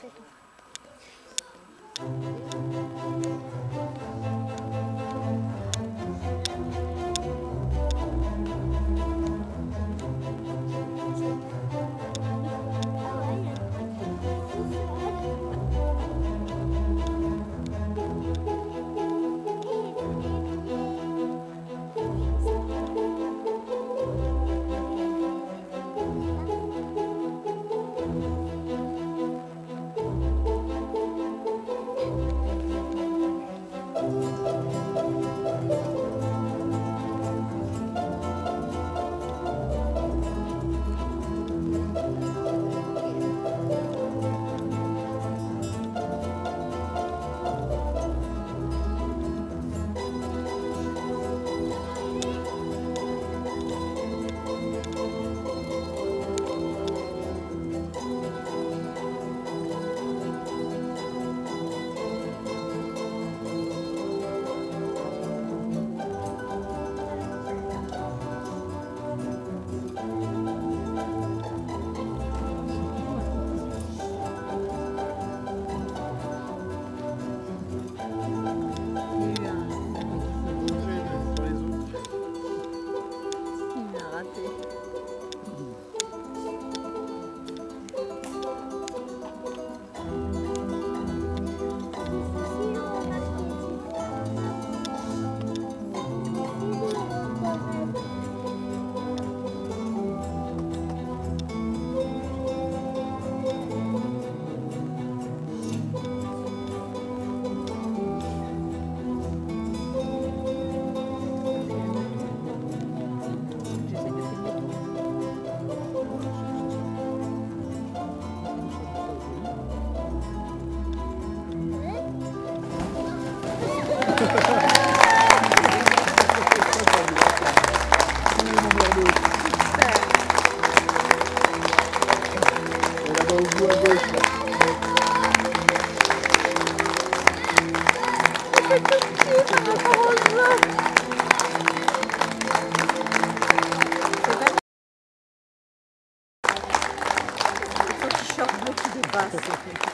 C'est tout. Son t-shirt bleu qui